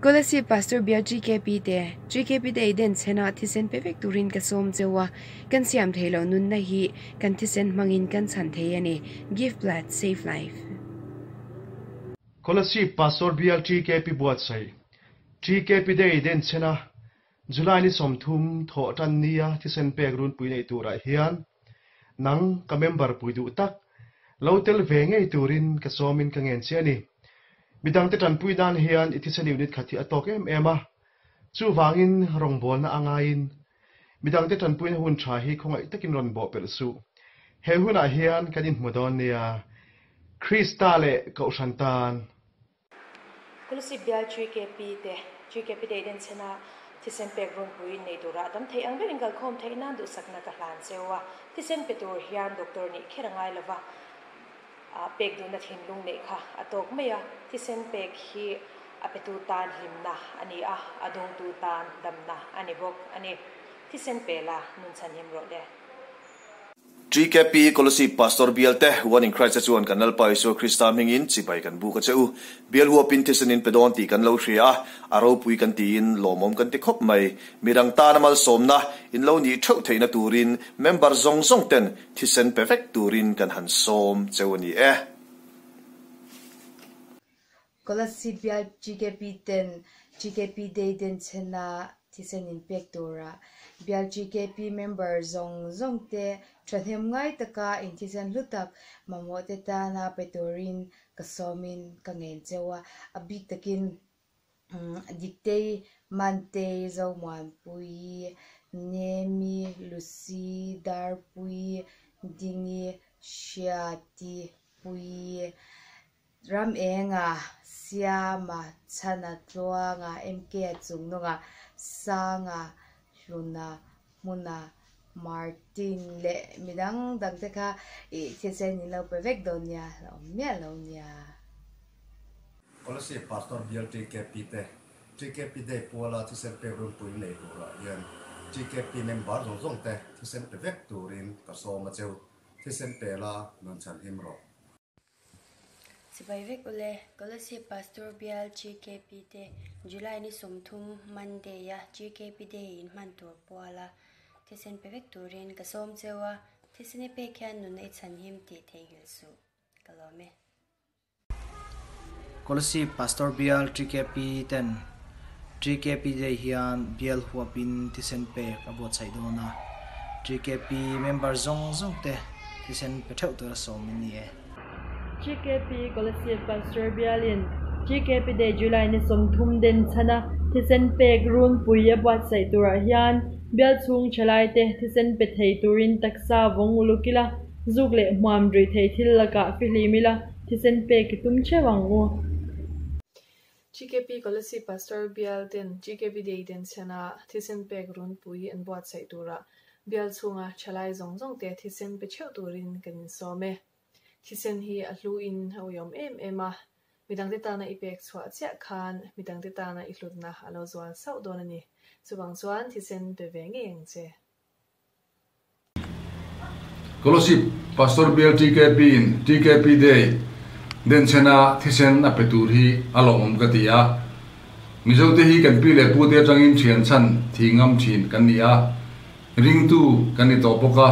Kolasi pastor bia GKP de GKP de den chena thisen pevek turin ka som chewa kan siam thelo nun na hi kan thisen mangin kan chan the yani give blood save life. Kolasi pastor bia GKP buat sai GKP de den chena July ni som thum tho tan nia thisen pek run pui nei tura hian nang ka member pui du tak lotel ve ngei turin ka somin ka ngen chiani midang te tan pui dan hian iti sa unit khati atok em ema chu wangin rong bol na angain midang te tan pui hun tha hi khongai takin ron bo pel su he huna hian kadin mudon nia kristale ko shantan kulsi bial chui ke pi te chui ke pi de den chena ti sen pek ron pui nei dura dam thei ang berin gal khom thei nan du sakna ka hlan chewa ti sen pe tur hian doctor ni kherangai lova pek du na thin lung nei kha atok mai a ti sen pek hi apetu tan him na ani a adong tu tan dam na ani bok ani ti sen pe la nun chan him ro le GKP kolosi pastor bial te one in Christ chuan kanal pa iso Krista mingin chipai kan bu ka cheu bial huwa pin tisanin pedon ti kan lo thria aro pui kan ti in lomom kan ti khop mai. Mirang ta namal somna in lo ni thau theina turin member zong zong ten thisen perfect turin kan han som cheu ni e kolosi bial GKP ten GKP day den chena thisen in pektora bial GKP member zong zong te Trahem ngai taka in thisen lutak mamote ta na petorin kasomin kangen chewa abik takin mm, dikte mante zauman pui, nemi, lucy dar pui, dingi shiati pui ram enga siama chana tlua nga mk chung no nga, sa nga luna muna Martin le midang dagte kha, i tese ni lo perfect don ya lo mia lo nya. Ola pastor bial TKP te TKP de pola tu sen pe rum pui le ko ra yan TKP member zong zong te ti sen perfect turin ka so ma cheu tu sen pe la non chan him ro. Sibaivik ule kolasi pastor bial GKP de July ni somthum Monday ya GKP de in man tur poala tesen pevek turin ka som chewa. Tesene pe khan nun e chan him ti thengil su. Kalome. Kolasi pastor bial GKP ten GKP de hian bial huwa pin tesen pe abo chai dona GKP member zong zong te tesen pe thau to som ni e. GKP Collective by Serbian GKP de July ni som thum den chana thisen pe grun puye bwa sai tura hian. Bial chung chalai te thisen pe thei turin taksa wong ulukila zugle hmam dri thei thil laka filimila thisen pe ki tum che wangu GKP Collective Pastor Bial den GKP de den chana thisen pe grun puye an bwa sai tura bial chunga chalai zong zong te thisen pe cheu turin kan some me thisen hi a hlu in ho yom em ema midang te tana ipek chwa chia khan midang te tana ihlutna alo zwal sau don ani. Chubang chuan thisen pe venge eng che. Kolosi Pastor Bill TKP in TKP Day. Den chena thisen a petur hi alo alom gatia mizo te hi kan pi le pu te changin thian chan thingam thin kan nia ring tu kan ni to poka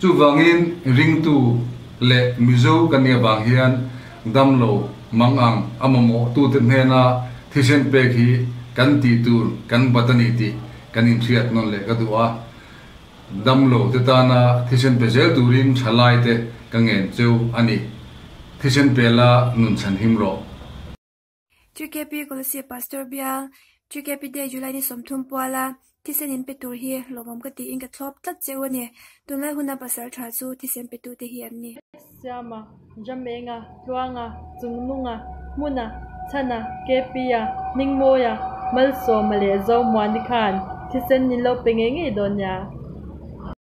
chu wangin ring tu le mizo kan ni bang hian dam lo mang ang amamo tu te hena thisen pe hi kan ti tur, kan batani ti, kan in thiat non le ka duwa dam lo te ta na thisen pe zel turin thalai te kangen cheu ani. Thisen pe la nun chan him ro. GKP kolasi pastor bia lại de July ni somthum pwala thisen in petur hi lomam ka ti in ka thlop mà, chewa ni. Tunlai huna pasar tha chu thisen petu te hi an ni. Siama jamenga tuanga chungnunga muna chana kepia ningmoya malso male zo mwani khan. Thisen ni lo penge nge donya